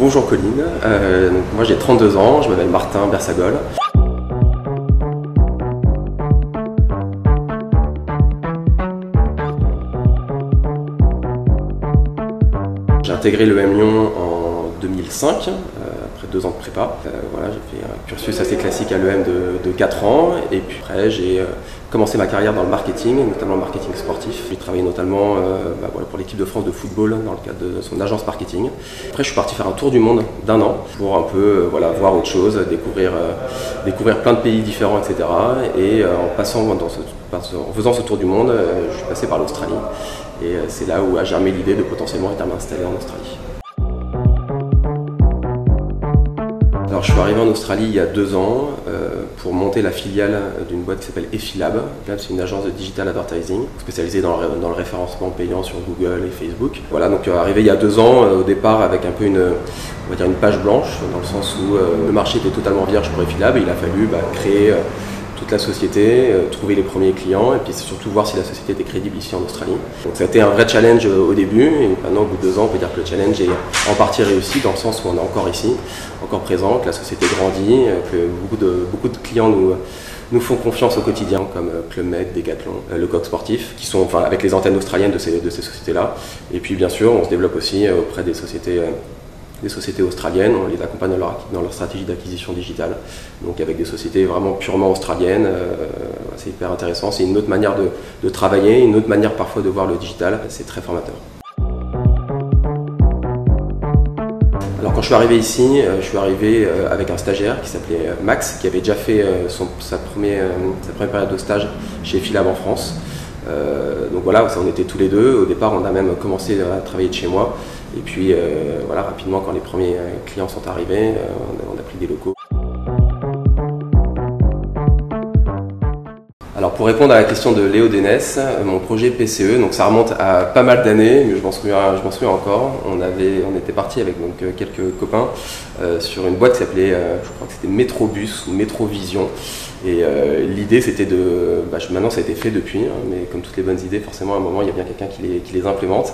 Bonjour Colline, euh, moi j'ai 32 ans, je m'appelle Martin Bersagol. J'ai intégré le M Lyon en 2005, après deux ans de prépa. Euh, voilà, j'ai fait un cursus assez classique à l'EM de, de, 4 ans. Et puis après, j'ai euh, commencé ma carrière dans le marketing, notamment le marketing sportif. J'ai travaillé notamment euh, bah, voilà, pour l'équipe de France de football dans le cadre de son agence marketing. Après, je suis parti faire un tour du monde d'un an pour un peu voilà, voir autre chose, découvrir, découvrir plein de pays différents, etc. Et en passant ce, en faisant ce tour du monde, je suis passé par l'Australie. Et c'est là où a germé l'idée de potentiellement être installé en Australie. Alors je suis arrivé en Australie il y a deux ans euh, pour monter la filiale d'une boîte qui s'appelle Effilab. C'est une agence de digital advertising spécialisée dans le, dans le, référencement payant sur Google et Facebook. Voilà, donc euh, arrivé il y a deux ans euh, au départ avec un peu une, on va dire une page blanche dans le sens où le marché était totalement vierge pour Effilab et il a fallu bah, créer toute la société, euh, trouver les premiers clients et puis surtout voir si la société était crédible ici en Australie. Donc ça a été un vrai challenge euh, au début et maintenant au bout de deux ans on peut dire que le challenge est en partie réussi dans le sens où on est encore ici, encore présent, que la société grandit, euh, que beaucoup de, beaucoup de clients nous, nous font confiance au quotidien, comme Club Med, Decathlon, le Coq Sportif, qui sont enfin, avec les antennes australiennes de ces, de ces sociétés-là. Et puis bien sûr, on se développe aussi auprès des sociétés des sociétés australiennes, on les accompagne dans leur, stratégie d'acquisition digitale. Donc avec des sociétés vraiment purement australiennes, euh, c'est hyper intéressant, c'est une autre manière de, travailler, une autre manière parfois de voir le digital, c'est très formateur. Alors quand je suis arrivé ici, euh, je suis arrivé euh, avec un stagiaire qui s'appelait Max, qui avait déjà fait son, sa, première, sa première période de stage chez Philab en France. donc voilà, on était tous les deux. Au départ, on a même commencé à travailler de chez moi. Et puis euh, voilà, rapidement, quand les premiers euh, clients sont arrivés, euh, on a pris des locaux. Alors pour répondre à la question de Léo Dénès, mon projet PCE, donc ça remonte à pas mal d'années, mais je m'en souviens, encore. On était parti avec donc quelques copains sur une boîte qui s'appelait, je crois que c'était Metrobus ou Metrovision. Et l'idée c'était de, bah, maintenant ça a été fait depuis, hein, mais comme toutes les bonnes idées, forcément à un moment il y a bien quelqu'un qui les, implémente.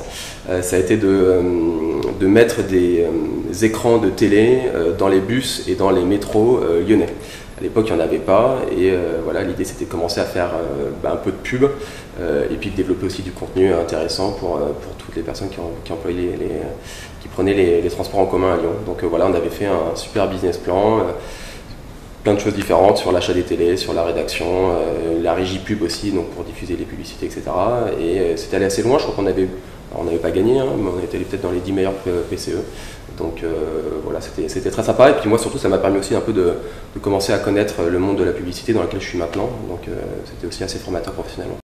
ça a été de mettre des, écrans de télé dans les bus et dans les métros lyonnais. À l'époque, il n'y en avait pas, et euh, voilà, l'idée c'était de commencer à faire euh, bah, un peu de pub, euh, et puis de développer aussi du contenu intéressant pour, pour toutes les personnes qui, employaient les, qui prenaient les, transports en commun à Lyon. Donc voilà, on avait fait un super business plan, plein de choses différentes sur l'achat des télés, sur la rédaction, la régie pub aussi, donc pour diffuser les publicités, etc. Et c'était allé assez loin, je crois qu'on avait on n'avait pas gagné, hein, mais on était peut-être dans les 10 meilleurs PCE. Donc euh, voilà, c'était très sympa. Et puis moi surtout, ça m'a permis aussi un peu de, commencer à connaître le monde de la publicité dans lequel je suis maintenant. Donc euh, c'était aussi assez formateur professionnellement.